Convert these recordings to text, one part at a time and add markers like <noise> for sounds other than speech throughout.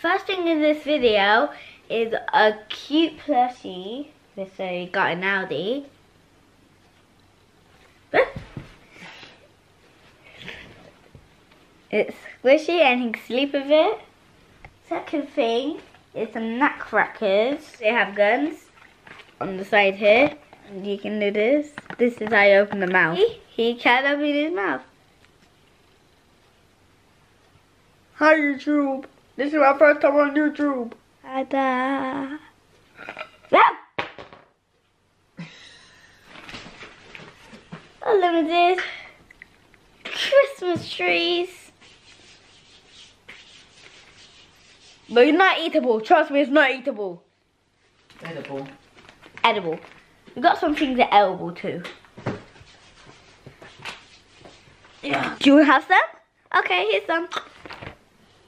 First thing in this video is a cute plushie. This I got in Aldi. It's squishy and you can sleep with it. Second thing is some nutcrackers. They have guns on the side here. And you can do this. This is how you open the mouth. He, he can't open his mouth. Hi YouTube. This is my first time on YouTube. Ta-da. Ah! Unlimited Christmas trees. But it's not eatable. Trust me, it's not eatable. Edible. Edible. We got some things that are edible too. Yeah. Do you have some? Okay, here's some.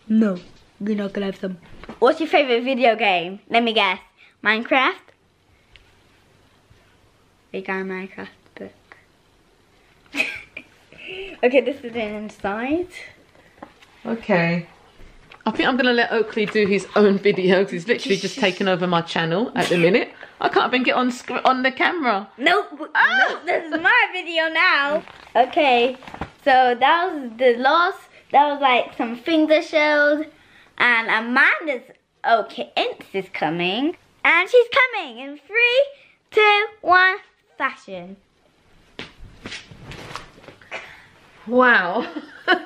No, you're not gonna have some. What's your favorite video game? Let me guess. Minecraft? We got a Minecraft book. <laughs> okay, this is the inside. Okay. I think I'm going to let Oakley do his own video because he's literally just taken over my channel at the minute. I can't even get on on the camera. Nope. Ah! Nope, this is my video now. Okay, so that was the last, that was like some finger shells. And Amanda's, okay, Ince is coming. And she's coming in three, two, one, fashion. Wow. <laughs>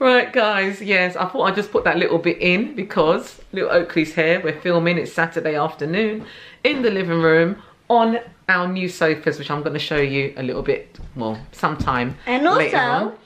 right guys, yes, I thought I'd just put that little bit in because little Oakley's here. We're filming, it's Saturday afternoon in the living room on our new sofas, which I'm going to show you a little bit, well, sometime And also.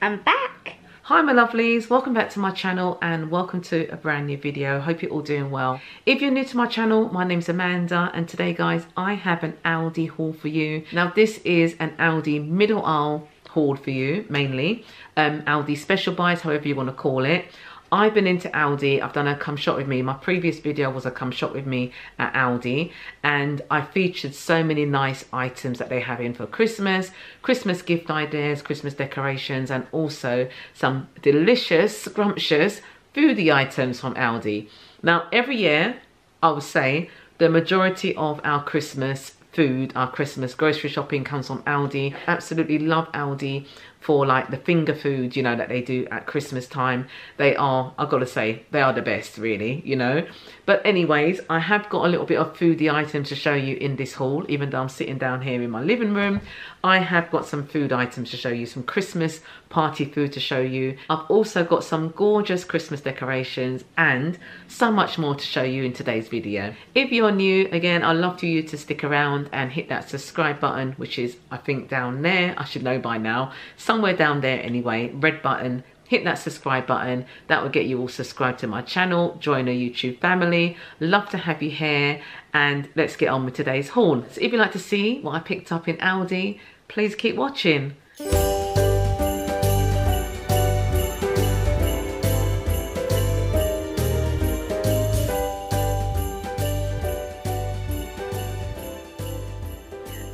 I'm back. Hi my lovelies, welcome back to my channel and welcome to a brand new video. Hope you're all doing well. If you're new to my channel, my name's Amanda and today guys, I have an Aldi haul for you. Now this is an Aldi middle aisle haul for you mainly. Um, Aldi special buys, however you want to call it. I've been into Aldi. I've done a come shop with me. My previous video was a come shop with me at Aldi and I featured so many nice items that they have in for Christmas, Christmas gift ideas, Christmas decorations and also some delicious, scrumptious foodie items from Aldi. Now every year I would say the majority of our Christmas food, our Christmas grocery shopping comes from Aldi. Absolutely love Aldi for like the finger food, you know, that they do at Christmas time. They are, I've got to say, they are the best really, you know. But anyways, I have got a little bit of foodie items to show you in this haul, even though I'm sitting down here in my living room. I have got some food items to show you, some Christmas party food to show you. I've also got some gorgeous Christmas decorations and so much more to show you in today's video. If you're new, again, I'd love for you to stick around and hit that subscribe button, which is, I think, down there. I should know by now. Somewhere down there anyway, red button hit that subscribe button. That will get you all subscribed to my channel join the youtube family. Love to have you here and let's get on with today's haul so if you'd like to see what i picked up in aldi please keep watching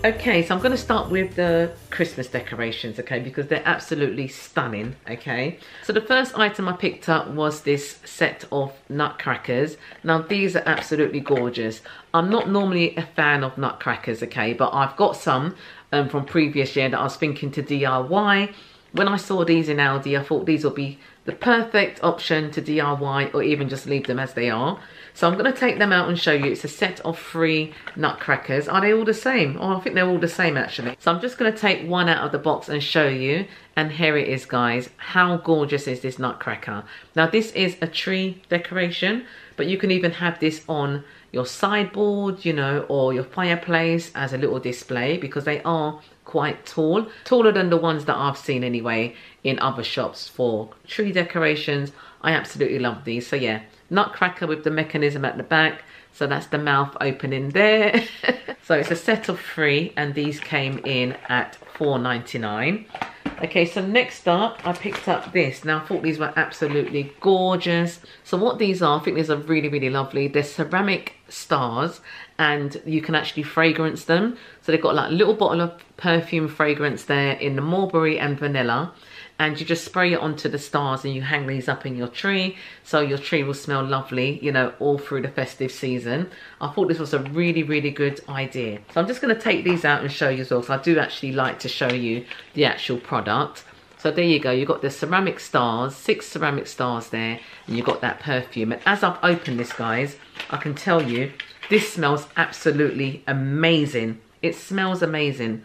Okay, so I'm going to start with the Christmas decorations, okay, because they're absolutely stunning, okay. So the first item I picked up was this set of nutcrackers. Now, these are absolutely gorgeous. I'm not normally a fan of nutcrackers, okay, but I've got some um, from previous year that I was thinking to DIY. When I saw these in Aldi, I thought these would be the perfect option to DIY or even just leave them as they are. So I'm going to take them out and show you. It's a set of three nutcrackers. Are they all the same? Oh, I think they're all the same actually. So I'm just going to take one out of the box and show you. And here it is guys. How gorgeous is this nutcracker? Now this is a tree decoration, but you can even have this on your sideboard, you know, or your fireplace as a little display because they are quite tall, taller than the ones that I've seen anyway in other shops for tree decorations. I absolutely love these. So yeah, nutcracker with the mechanism at the back. So that's the mouth opening there. <laughs> so it's a set of three and these came in at 4.99. Okay, so next up, I picked up this. Now, I thought these were absolutely gorgeous. So what these are, I think these are really, really lovely. They're ceramic stars and you can actually fragrance them. So they've got like a little bottle of perfume fragrance there in the mulberry and vanilla. And you just spray it onto the stars and you hang these up in your tree so your tree will smell lovely you know all through the festive season i thought this was a really really good idea so i'm just going to take these out and show you as well because i do actually like to show you the actual product so there you go, you've got the ceramic stars, six ceramic stars there, and you've got that perfume. And as I've opened this, guys, I can tell you, this smells absolutely amazing. It smells amazing.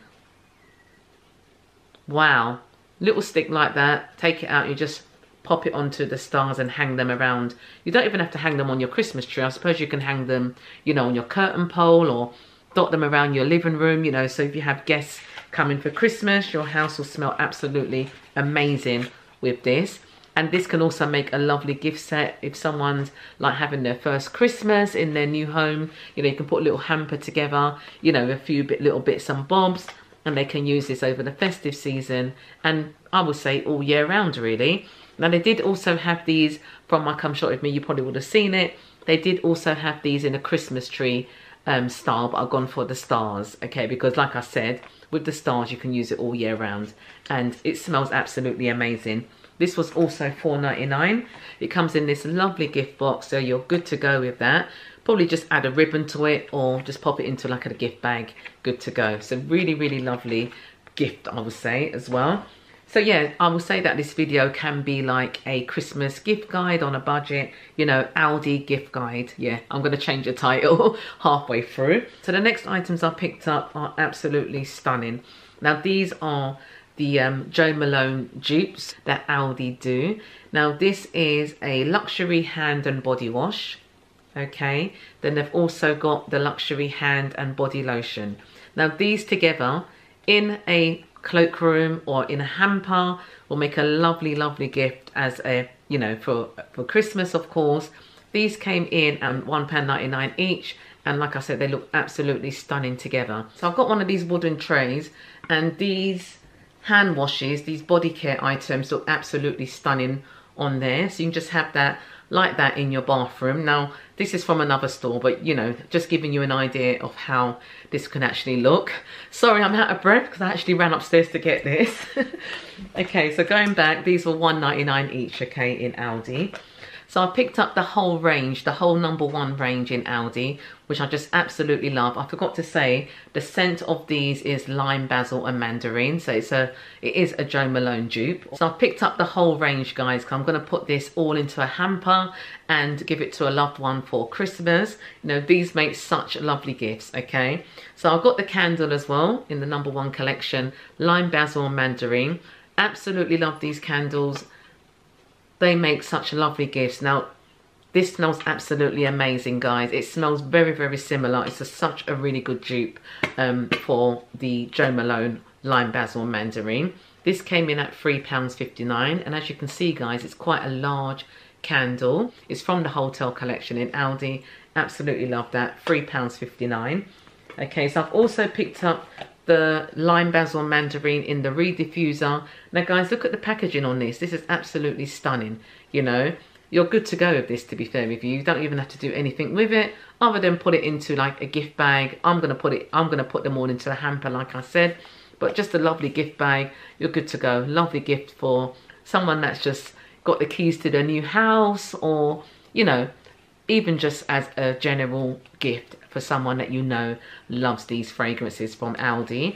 Wow. Little stick like that, take it out, you just pop it onto the stars and hang them around. You don't even have to hang them on your Christmas tree. I suppose you can hang them, you know, on your curtain pole or dot them around your living room, you know, so if you have guests coming for Christmas, your house will smell absolutely amazing with this. And this can also make a lovely gift set if someone's like having their first Christmas in their new home. You know, you can put a little hamper together, you know, a few bit, little bits and bobs and they can use this over the festive season and I would say all year round really. Now they did also have these from my Come Shop With Me, you probably would have seen it. They did also have these in a Christmas tree um, style, but I've gone for the stars, okay, because like I said, with the stars you can use it all year round and it smells absolutely amazing. This was also $4.99. It comes in this lovely gift box, so you're good to go with that. Probably just add a ribbon to it or just pop it into like a gift bag, good to go. So really, really lovely gift, I would say, as well. So yeah, I will say that this video can be like a Christmas gift guide on a budget, you know, Aldi gift guide. Yeah, I'm going to change the title <laughs> halfway through. So the next items I picked up are absolutely stunning. Now these are the um, Jo Malone dupes that Aldi do. Now this is a luxury hand and body wash. Okay, then they've also got the luxury hand and body lotion. Now these together in a cloakroom or in a hamper will make a lovely, lovely gift as a, you know, for, for Christmas, of course. These came in at £1.99 each. And like I said, they look absolutely stunning together. So I've got one of these wooden trays and these hand washes, these body care items look absolutely stunning on there. So you can just have that like that in your bathroom. Now, this is from another store, but you know, just giving you an idea of how this can actually look. Sorry, I'm out of breath because I actually ran upstairs to get this. <laughs> okay, so going back, these were 1.99 each, okay, in Aldi. So I picked up the whole range, the whole number one range in Aldi, which I just absolutely love. I forgot to say, the scent of these is lime, basil and mandarin. So it's a, it is a Jo Malone dupe. So I picked up the whole range, guys, because I'm going to put this all into a hamper and give it to a loved one for Christmas. You know, these make such lovely gifts, okay? So I've got the candle as well in the number one collection, lime, basil and mandarin. Absolutely love these candles they make such lovely gifts. Now, this smells absolutely amazing, guys. It smells very, very similar. It's a, such a really good dupe um, for the Jo Malone Lime Basil Mandarin. This came in at £3.59. And as you can see, guys, it's quite a large candle. It's from the Hotel Collection in Aldi. Absolutely love that. £3.59. Okay, so I've also picked up the lime basil mandarin in the reed diffuser. Now guys, look at the packaging on this. This is absolutely stunning, you know. You're good to go with this, to be fair with you. You don't even have to do anything with it other than put it into like a gift bag. I'm going to put it, I'm going to put them all into the hamper, like I said. But just a lovely gift bag. You're good to go. Lovely gift for someone that's just got the keys to their new house or, you know, even just as a general gift for someone that you know loves these fragrances from Aldi.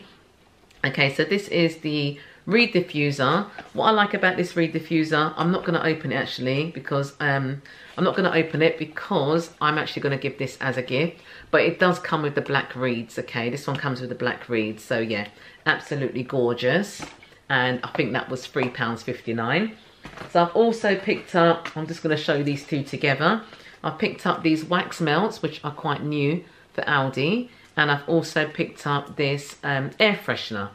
Okay, so this is the reed diffuser. What I like about this reed diffuser, I'm not going to open it actually because um, I'm not going to open it because I'm actually going to give this as a gift. But it does come with the black reeds, okay? This one comes with the black reeds. So yeah, absolutely gorgeous. And I think that was £3.59. So I've also picked up, I'm just going to show these two together. I picked up these wax melts, which are quite new for Aldi. And I've also picked up this um, air freshener.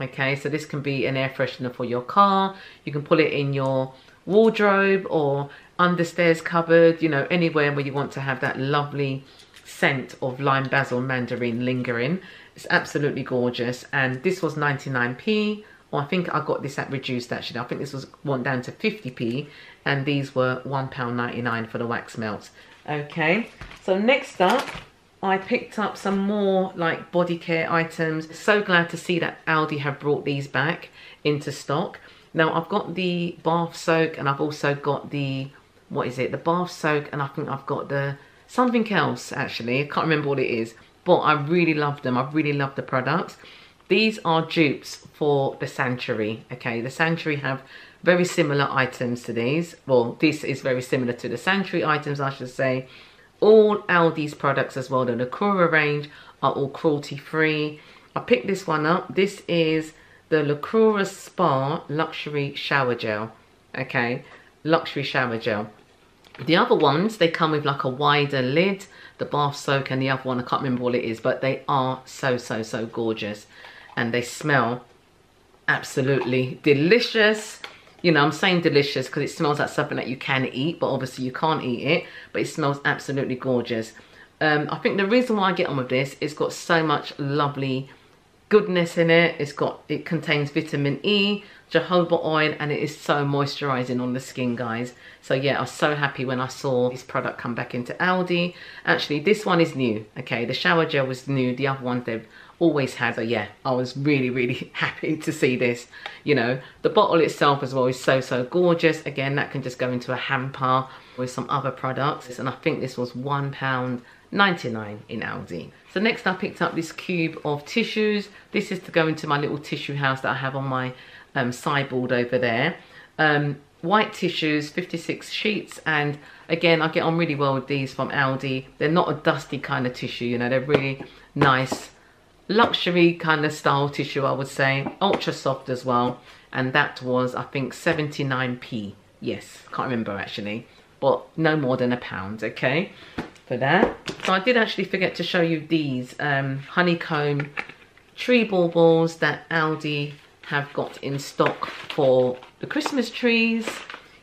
Okay, so this can be an air freshener for your car. You can put it in your wardrobe or understairs cupboard, you know, anywhere where you want to have that lovely scent of lime basil mandarin lingering. It's absolutely gorgeous. And this was 99p. Or I think I got this at reduced actually. I think this was one down to 50p and these were £1.99 for the wax melts. Okay, so next up, I picked up some more like body care items. So glad to see that Aldi have brought these back into stock. Now I've got the bath soak and I've also got the, what is it? The bath soak and I think I've got the something else actually. I can't remember what it is. But I really love them. I really love the products. These are dupes for the Sanctuary. Okay, the Sanctuary have very similar items to these. Well, this is very similar to the Sanctuary items, I should say. All Aldi's products as well, the Lacura range, are all cruelty free. I picked this one up. This is the Lacura Spa Luxury Shower Gel. Okay, luxury shower gel. The other ones, they come with like a wider lid, the bath soak and the other one, I can't remember what it is, but they are so, so, so gorgeous. And they smell absolutely delicious. You know, I'm saying delicious because it smells like something that you can eat, but obviously you can't eat it, but it smells absolutely gorgeous. Um, I think the reason why I get on with this, it's got so much lovely goodness in it. It's got, it contains vitamin E, jojoba oil, and it is so moisturizing on the skin, guys. So yeah, I was so happy when I saw this product come back into Aldi. Actually, this one is new, okay? The shower gel was new. The other one they've always had. So yeah, I was really, really <laughs> happy to see this. You know, the bottle itself as well is so, so gorgeous. Again, that can just go into a hamper with some other products. And I think this was one pound 99 in Aldi. So next I picked up this cube of tissues. This is to go into my little tissue house that I have on my um, sideboard over there. Um, white tissues, 56 sheets. And again, I get on really well with these from Aldi. They're not a dusty kind of tissue, you know, they're really nice, luxury kind of style tissue, I would say. Ultra soft as well. And that was, I think, 79p. Yes, can't remember actually. But no more than a pound, okay? for that. So I did actually forget to show you these um, honeycomb tree baubles that Aldi have got in stock for the Christmas trees.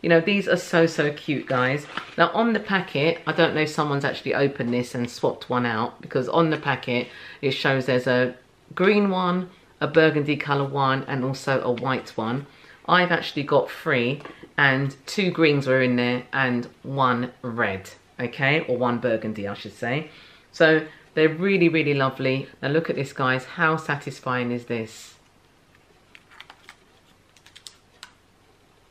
You know, these are so, so cute, guys. Now, on the packet, I don't know if someone's actually opened this and swapped one out because on the packet, it shows there's a green one, a burgundy colour one, and also a white one. I've actually got three, and two greens were in there and one red okay? Or one burgundy, I should say. So they're really, really lovely. Now look at this, guys. How satisfying is this?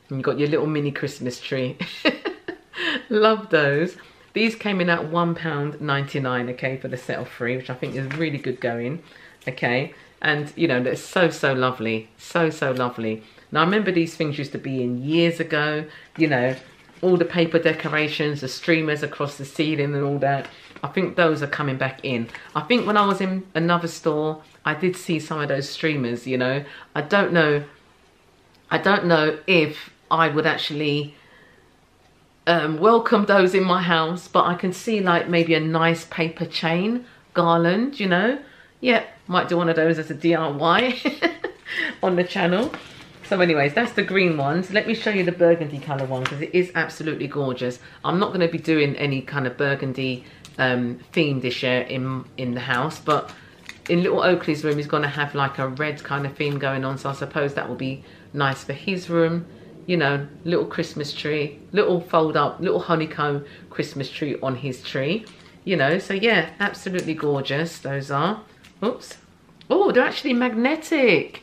And you've got your little mini Christmas tree. <laughs> Love those. These came in at £1.99, okay, for the set of three, which I think is really good going, okay? And, you know, they're so, so lovely. So, so lovely. Now, I remember these things used to be in years ago, you know, all the paper decorations, the streamers across the ceiling and all that. I think those are coming back in. I think when I was in another store, I did see some of those streamers, you know. I don't know, I don't know if I would actually um, welcome those in my house, but I can see like maybe a nice paper chain garland, you know. Yeah, might do one of those as a DIY <laughs> on the channel. So anyways, that's the green ones. Let me show you the burgundy colour one because it is absolutely gorgeous. I'm not going to be doing any kind of burgundy um, theme this year in, in the house, but in little Oakley's room he's going to have like a red kind of theme going on. So I suppose that will be nice for his room. You know, little Christmas tree, little fold up, little honeycomb Christmas tree on his tree. You know, so yeah, absolutely gorgeous those are. Oops. Oh, they're actually magnetic.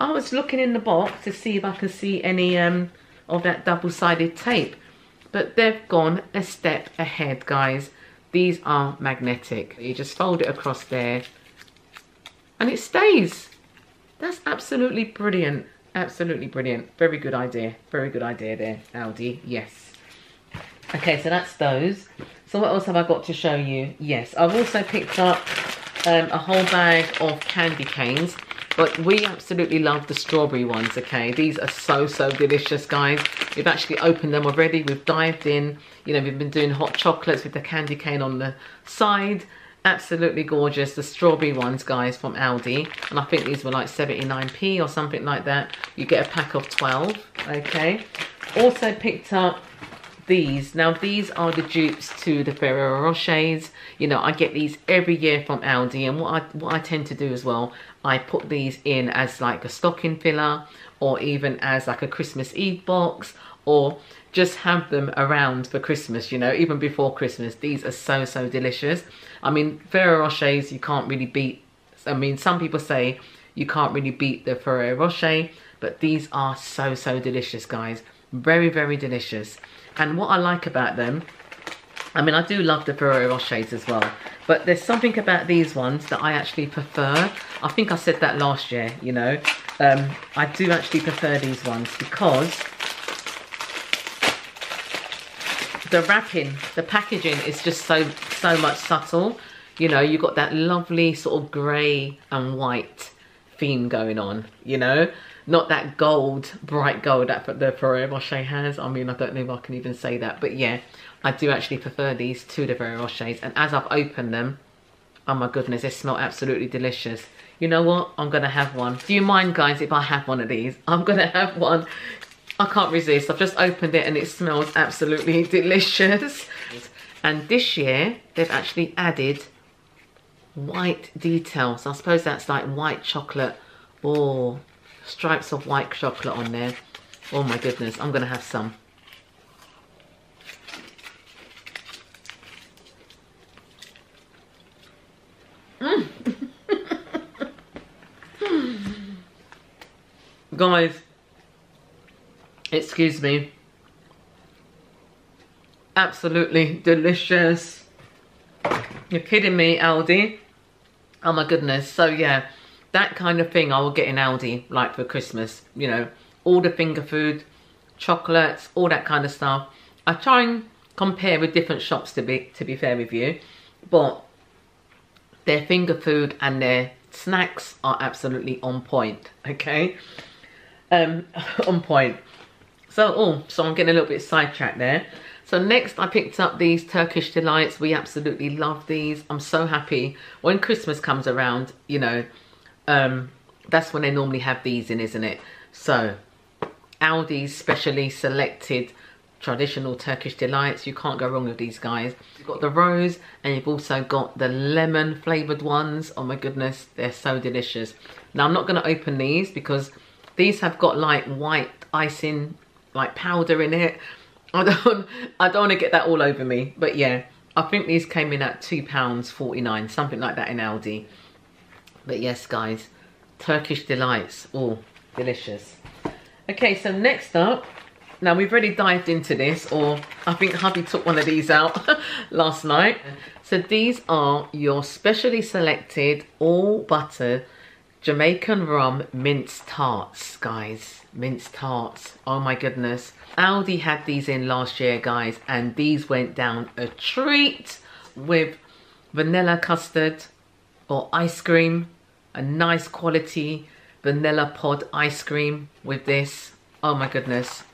I was looking in the box to see if I can see any um, of that double-sided tape. But they've gone a step ahead, guys. These are magnetic. You just fold it across there and it stays. That's absolutely brilliant. Absolutely brilliant. Very good idea. Very good idea there, Aldi. Yes. Okay, so that's those. So what else have I got to show you? Yes, I've also picked up um, a whole bag of candy canes. But we absolutely love the strawberry ones, okay? These are so, so delicious, guys. We've actually opened them already. We've dived in. You know, we've been doing hot chocolates with the candy cane on the side. Absolutely gorgeous. The strawberry ones, guys, from Aldi. And I think these were like 79p or something like that. You get a pack of 12, okay? Also picked up these. Now, these are the dupes to the Ferrero Rochers. You know, I get these every year from Aldi. And what I, what I tend to do as well, I put these in as like a stocking filler or even as like a Christmas Eve box or just have them around for Christmas, you know, even before Christmas. These are so, so delicious. I mean, Ferrero Rochers, you can't really beat. I mean, some people say you can't really beat the Ferrero Rocher, but these are so, so delicious, guys. Very, very delicious. And what I like about them, I mean, I do love the Ferrero Rochers as well, but there's something about these ones that I actually prefer. I think I said that last year, you know. Um, I do actually prefer these ones because the wrapping, the packaging is just so, so much subtle. You know, you've got that lovely sort of grey and white theme going on, you know not that gold, bright gold that the Ferrero Rocher has. I mean, I don't know if I can even say that, but yeah, I do actually prefer these to the Ferrero Rochers. And as I've opened them, oh my goodness, they smell absolutely delicious. You know what? I'm gonna have one. Do you mind guys if I have one of these? I'm gonna have one. I can't resist. I've just opened it and it smells absolutely <laughs> delicious. And this year, they've actually added white details. I suppose that's like white chocolate. or stripes of white chocolate on there. Oh my goodness, I'm going to have some. Mm. <laughs> Guys, excuse me. Absolutely delicious. You're kidding me, Aldi. Oh my goodness. So yeah, that kind of thing I will get in Aldi, like for Christmas, you know, all the finger food, chocolates, all that kind of stuff. I try and compare with different shops to be, to be fair with you, but their finger food and their snacks are absolutely on point, okay? Um, <laughs> on point. So, oh, so I'm getting a little bit sidetracked there. So next I picked up these Turkish Delights. We absolutely love these. I'm so happy when Christmas comes around, you know, um, that's when they normally have these in, isn't it? So, Aldi's specially selected traditional Turkish delights. You can't go wrong with these guys. You've got the rose and you've also got the lemon flavoured ones. Oh my goodness, they're so delicious. Now, I'm not going to open these because these have got like white icing, like powder in it. <laughs> I don't, I don't want to get that all over me. But yeah, I think these came in at £2.49, something like that in Aldi. But yes, guys, Turkish delights. Oh, delicious. Okay, so next up, now we've already dived into this, or I think hubby took one of these out <laughs> last night. So these are your specially selected all butter Jamaican rum mince tarts, guys. Mince tarts. Oh my goodness. Aldi had these in last year, guys, and these went down a treat with vanilla custard or ice cream a nice quality vanilla pod ice cream with this. Oh my goodness.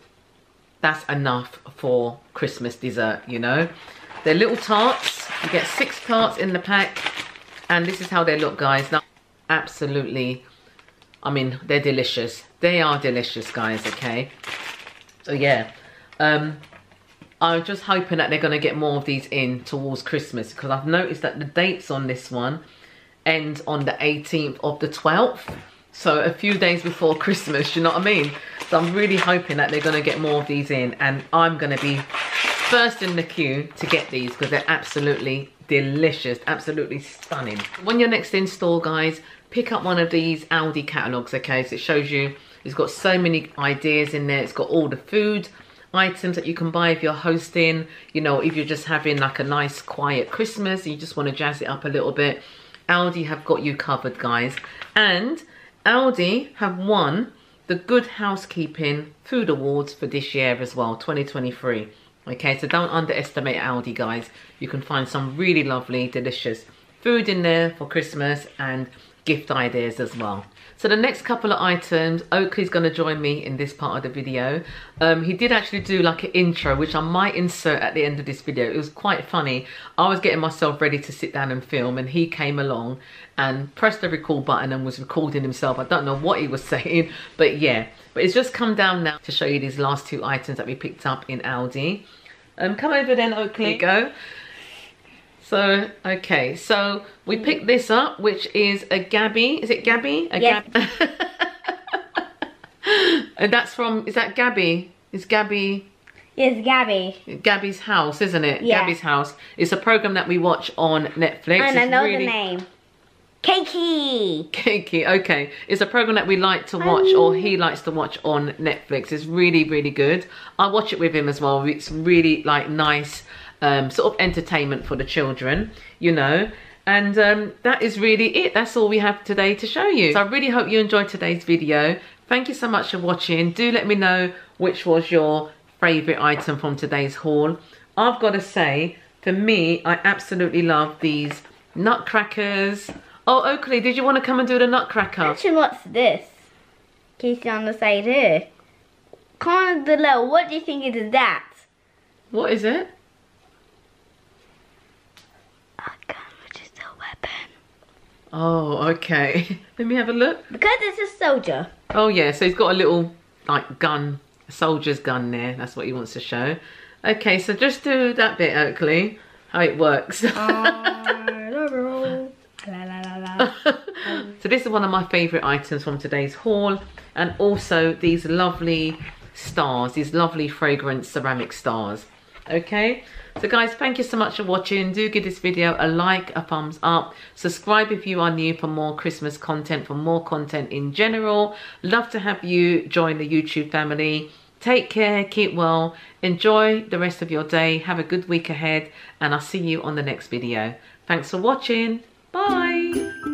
That's enough for Christmas dessert, you know. They're little tarts. You get six tarts in the pack. And this is how they look, guys. Now, absolutely, I mean, they're delicious. They are delicious, guys, okay? So, yeah. Um, I'm just hoping that they're going to get more of these in towards Christmas because I've noticed that the dates on this one ends on the 18th of the 12th. So a few days before Christmas, you know what I mean? So I'm really hoping that they're going to get more of these in and I'm going to be first in the queue to get these because they're absolutely delicious, absolutely stunning. When you're next in store, guys, pick up one of these Aldi catalogues, okay? So it shows you, it's got so many ideas in there. It's got all the food items that you can buy if you're hosting, you know, if you're just having like a nice quiet Christmas, and you just want to jazz it up a little bit. Aldi have got you covered, guys. And Aldi have won the Good Housekeeping Food Awards for this year as well, 2023. Okay, so don't underestimate Aldi, guys. You can find some really lovely, delicious food in there for Christmas and gift ideas as well. So the next couple of items, Oakley's going to join me in this part of the video. Um, he did actually do like an intro, which I might insert at the end of this video. It was quite funny. I was getting myself ready to sit down and film and he came along and pressed the record button and was recording himself. I don't know what he was <laughs> saying, but yeah. But it's just come down now to show you these last two items that we picked up in Aldi. Um, come over then, Oakley. go. So, okay, so we picked mm. this up, which is a Gabby. Is it Gabby? A yes. Gab <laughs> and that's from, is that Gabby? Is Gabby? Yes, Gabby. Gabby's House, isn't it? Yeah. Gabby's House. It's a program that we watch on Netflix. And I know really, the name. Cakey. Cakey, okay. It's a program that we like to watch, or he likes to watch on Netflix. It's really, really good. I watch it with him as well. It's really like nice, um, sort of entertainment for the children, you know. And um, that is really it. That's all we have today to show you. So I really hope you enjoyed today's video. Thank you so much for watching. Do let me know which was your favourite item from today's haul. I've got to say, for me, I absolutely love these nutcrackers. Oh, Oakley, did you want to come and do the nutcracker? Actually, what's this? Can you see on the side here? Comment below, what do you think it is that? What is it? A gun, which is a weapon. Oh, okay. <laughs> Let me have a look. Because it's a soldier. Oh, yeah, so he's got a little, like, gun, a soldier's gun there. That's what he wants to show. Okay, so just do that bit, Oakley, how it works. Oh, <laughs> <laughs> so this is one of my favourite items from today's haul. And also these lovely stars, these lovely fragrance ceramic stars. Okay, so guys, thank you so much for watching. Do give this video a like, a thumbs up. Subscribe if you are new for more Christmas content, for more content in general. Love to have you join the YouTube family. Take care, keep well, enjoy the rest of your day, have a good week ahead, and I'll see you on the next video. Thanks for watching. Bye.